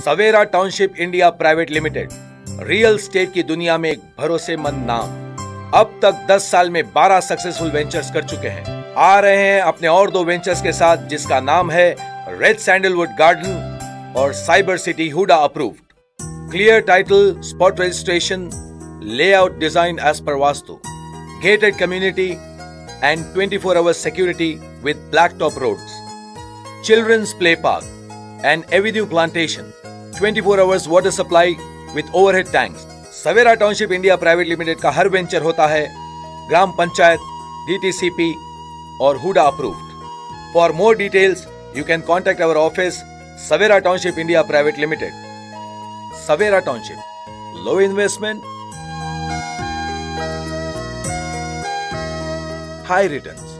Savera township India private limited, real estate की दुनिया में एक भरोसेमंद नाम। अब तक 10 साल में 12 सक्सेसफुल वेंचर्स कर चुके हैं। आ रहे हैं अपने और दो वेंचर्स के साथ, जिसका नाम है रेड सैंडलवुड गार्डन और cyber city HUDA approved. Clear title spot registration layout design as per vastu gated community and 24 hours security with blacktop roads children's play park and avenue plantation. 24 hours water supply with overhead tanks. Savera township India private limited का हर venture होता है। Gram panchayat DTCP और HUDA approved for more details you can contact our office Savera township India private limited Savera township low investment high returns.